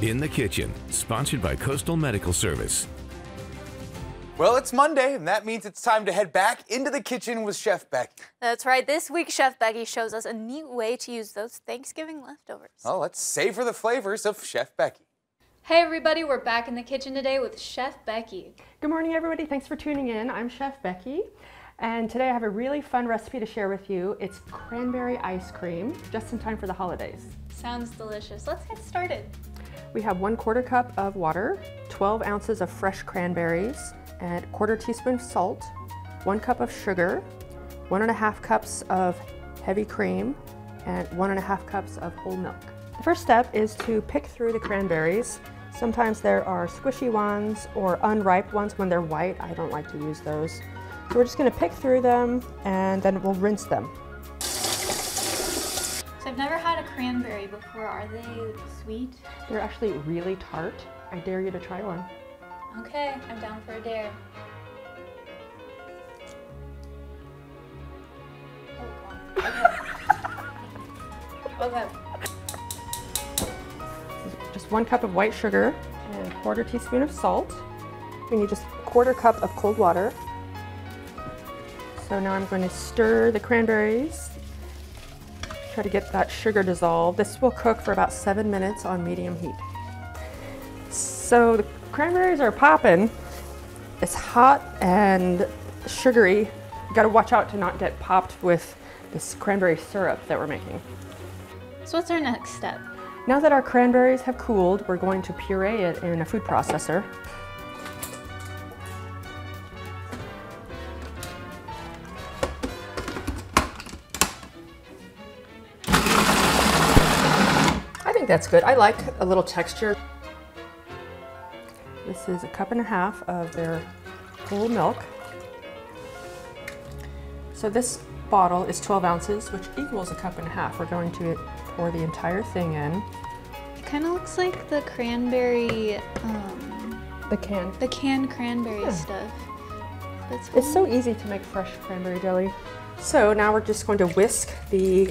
In the Kitchen, sponsored by Coastal Medical Service. Well, it's Monday, and that means it's time to head back into the kitchen with Chef Becky. That's right. This week, Chef Becky shows us a neat way to use those Thanksgiving leftovers. Well, let's savor the flavors of Chef Becky. Hey, everybody, we're back in the kitchen today with Chef Becky. Good morning, everybody. Thanks for tuning in. I'm Chef Becky, and today I have a really fun recipe to share with you. It's cranberry ice cream, just in time for the holidays. Sounds delicious. Let's get started. We have one quarter cup of water, 12 ounces of fresh cranberries, and quarter teaspoon salt, one cup of sugar, one and a half cups of heavy cream, and one and a half cups of whole milk. The first step is to pick through the cranberries. Sometimes there are squishy ones or unripe ones when they're white. I don't like to use those. So we're just gonna pick through them and then we'll rinse them. Never had a cranberry before. Are they sweet? They're actually really tart. I dare you to try one. Okay, I'm down for a dare. Oh, okay. Just one cup of white sugar and a quarter teaspoon of salt. We need just a quarter cup of cold water. So now I'm going to stir the cranberries. Try to get that sugar dissolved. This will cook for about seven minutes on medium heat. So the cranberries are popping. It's hot and sugary. You gotta watch out to not get popped with this cranberry syrup that we're making. So what's our next step? Now that our cranberries have cooled, we're going to puree it in a food processor. Think that's good. I like a little texture. This is a cup and a half of their whole milk. So this bottle is 12 ounces, which equals a cup and a half. We're going to pour the entire thing in. It kind of looks like the cranberry, um, The can. the canned cranberry Yeah. stuff. That's It's so easy to make fresh cranberry jelly. So now we're just going to whisk the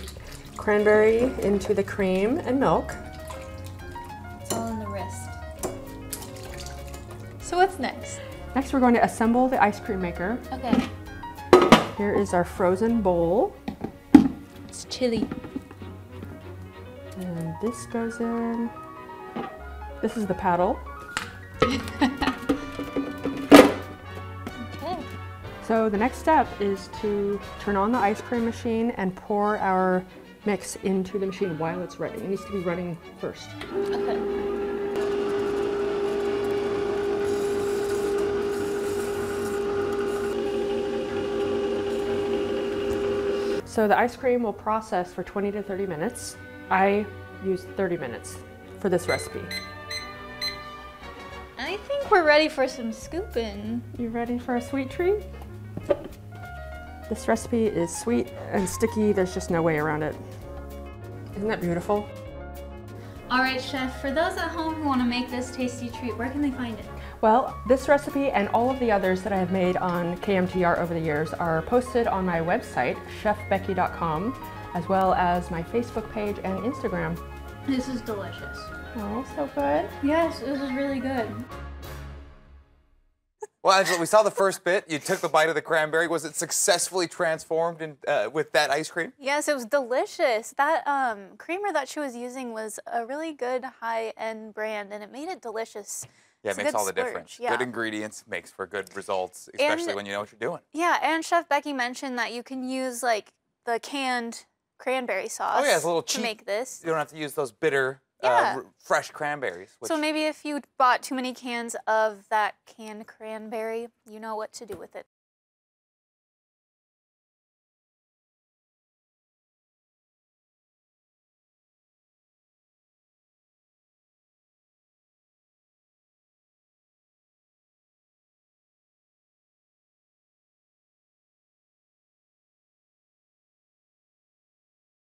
cranberry into the cream and milk. What's next? Next we're going to assemble the ice cream maker. Okay. Here is our frozen bowl. It's chilly. And this goes in. This is the paddle. Okay. So the next step is to turn on the ice cream machine and pour our mix into the machine while it's running. It needs to be running first. Okay. So the ice cream will process for 20 to 30 minutes. I use 30 minutes for this recipe. I think we're ready for some scooping. You ready for a sweet treat? This recipe is sweet and sticky. There's just no way around it. Isn't that beautiful? All right, chef, for those at home who want to make this tasty treat, where can they find it? Well, this recipe and all of the others that I have made on KMTR over the years are posted on my website, chefbecky.com, as well as my Facebook page and Instagram. This is delicious. Oh, so good. Yes, this is really good. Well, Angela, we saw the first bit. You took the bite of the cranberry. Was it successfully transformed in, uh, with that ice cream? Yes, it was delicious. That um, creamer that she was using was a really good high-end brand, and it made it delicious. Yeah, it makes all the splurge, difference. yeah. Good ingredients makes for good results, especially And- when you know what you're doing. Yeah, and Chef Becky mentioned that you can use like the canned cranberry sauce Oh, yeah, it's a little cheap. to make this. You don't have to use those bitter, Yeah. uh, fresh cranberries. Which, So maybe if you bought too many cans of that canned cranberry, you know what to do with it.